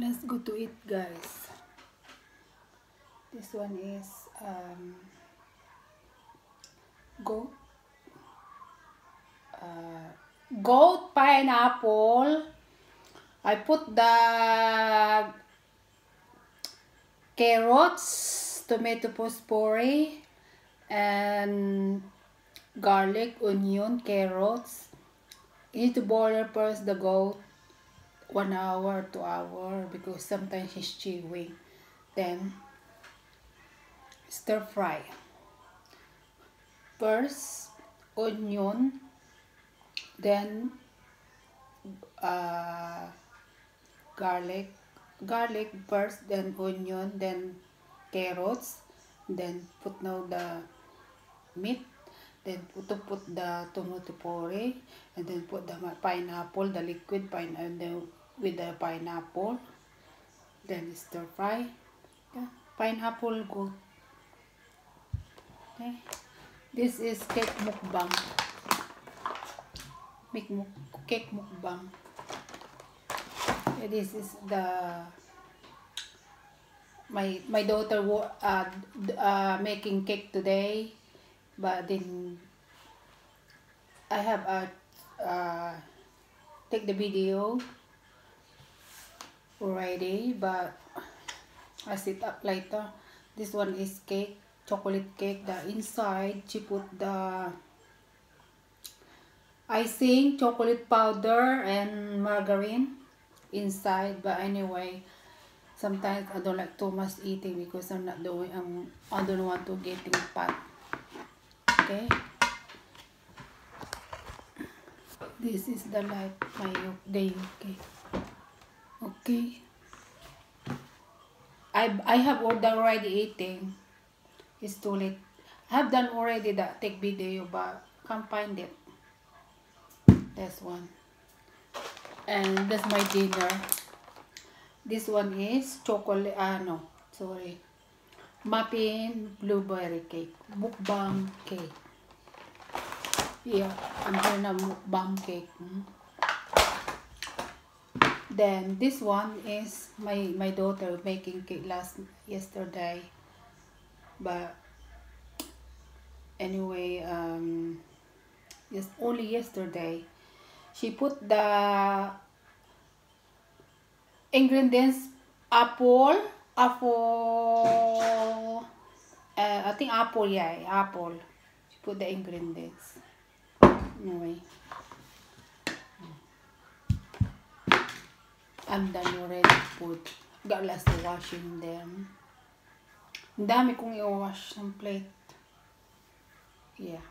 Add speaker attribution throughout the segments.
Speaker 1: let's go to it guys. This one is um, goat uh, goat pineapple. I put the carrots tomato pospori and garlic onion carrots. You need to boil first the goat one hour, two hour because sometimes he's chewing. Then stir fry. First onion, then uh, garlic, garlic first, then onion, then carrots, then put now the meat then put to put the tomato puree and then put the pineapple the liquid pineapple and then with the pineapple then stir fry. Yeah. pineapple good okay. This is cake mukbang. Make muk cake mukbang. This is the my my daughter uh, uh making cake today but then I have a uh, take the video already but I set up later this one is cake chocolate cake. The inside she put the icing chocolate powder and margarine inside. But anyway sometimes I don't like too much eating because I'm not doing um, I don't want to getting fat. Okay? This is the life my day okay okay I I have ordered already eating. It's too late. I have done already that take video but can't find it. That's one. And that's my dinner. This one is chocolate ah no sorry. Muffin blueberry cake mukbang cake. Yeah i'm doing a mukbang cake. Hmm? Then this one is my my daughter making cake last yesterday. But anyway um yes only yesterday. She put the ingredients apple apple uh, I think apple yeah apple. She put the ingredients. Anyway I'm done already put got last washing them. Dami kong i-wash ng plate. Yeah.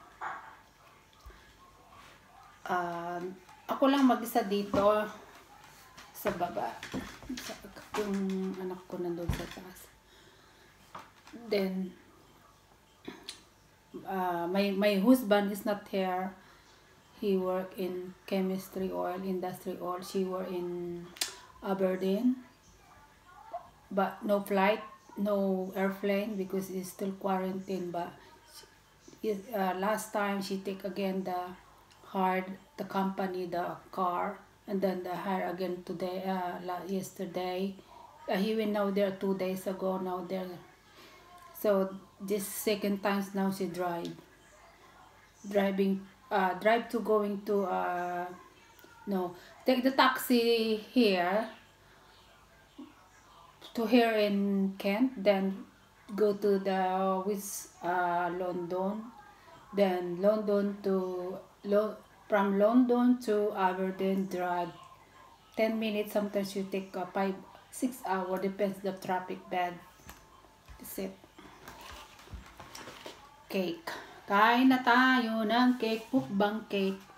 Speaker 1: Uh, ako lang mag-isa dito sa baba. Sa, yung anak ko nandun sa taas. Then uh, my my husband is not here. He work in chemistry oil industry oil. She work in Aberdeen but no flight no airplane because it's still quarantine but she, uh, last time she take again the hard the company the car and then the hire again today uh, yesterday. Uh, he went now there two days ago now there. So this second times now she drive. Driving uh drive to going to uh no. Take the taxi here to here in Kent then go to the with uh London then London to Lo from London to Aberdeen drive. 10 minutes sometimes you take a 5 6 hour depends the traffic bad that's it. Cake. Kain na tayo ng cake mukbang cake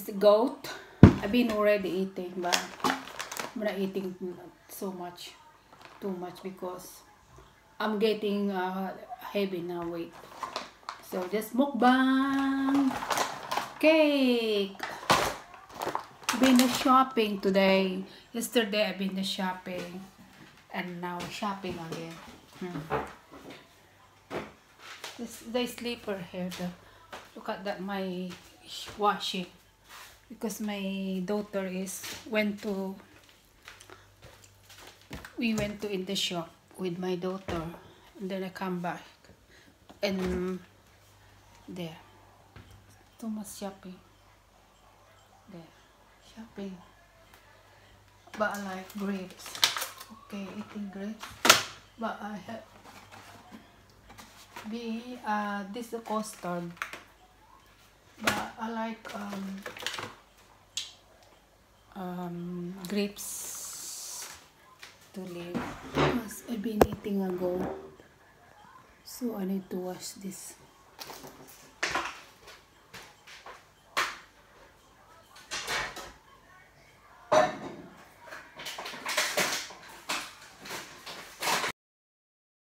Speaker 1: this goat. I've been already eating but I'm not eating so much too much because I'm getting uh, heavy now weight. So just mukbang cake. Been shopping today. Yesterday I've been shopping and now shopping again. Hmm. this the sleeper here the look at that my washing because my daughter is went to we went to in the shop with my daughter and then I come back and there too much shopping. There shopping. But I like grapes. Okay eating grapes. But I have be uh this is custard but I like um um grapes to live. Because I've been eating ago. So I need to wash this